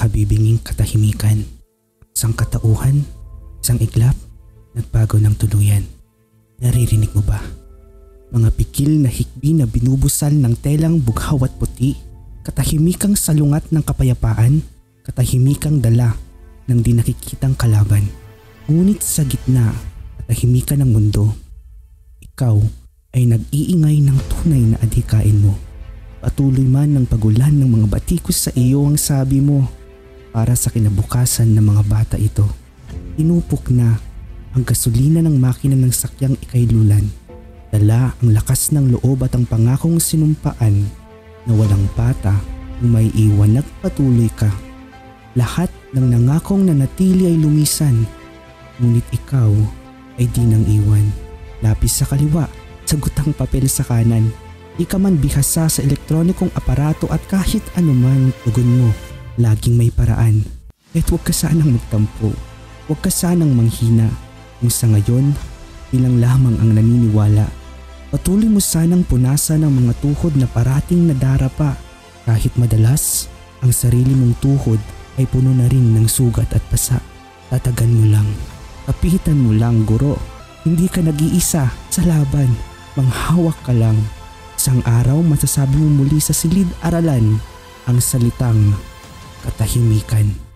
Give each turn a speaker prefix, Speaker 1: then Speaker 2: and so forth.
Speaker 1: makabibinging katahimikan. Isang katauhan, isang iglap, nagbago ng tuluyan. Naririnig mo ba? Mga pikil na hikbi na binubusal ng telang bughaw at puti, katahimikang salungat ng kapayapaan, katahimikang dala ng di nakikitang kalaban. Ngunit sa gitna, katahimikan ng mundo, ikaw ay nag-iingay ng tunay na adhikain mo. Patuloy man ng pagulan ng mga batikos sa iyo ang sabi mo para sa kinabukasan ng mga bata ito. Inupok na ang gasolina ng makina ng sakyang ikailulan Dala ang lakas ng loob at ang pangakong sinumpaan na walang pata kung may iwan nagpatuloy ka. Lahat ng nangakong nanatili ay lumisan, ngunit ikaw ay di nang iwan. Lapis sa kaliwa, sagutang papel sa kanan. Di man bihasa sa elektronikong aparato at kahit anuman tugon mo, laging may paraan. Kahit huwag ka sanang magtampo, huwag ka sanang manghina. Kung sa ngayon, ilang lamang ang naniniwala Patuloy mo sanang punasan ang mga tuhod na parating nadarapa kahit madalas ang sarili mong tuhod ay puno na rin ng sugat at pasa. Tatagan mo lang. Kapitan mo lang guro. Hindi ka nag-iisa sa laban. Manghawak ka lang. Isang araw masasabi mo muli sa silid-aralan ang salitang katahimikan.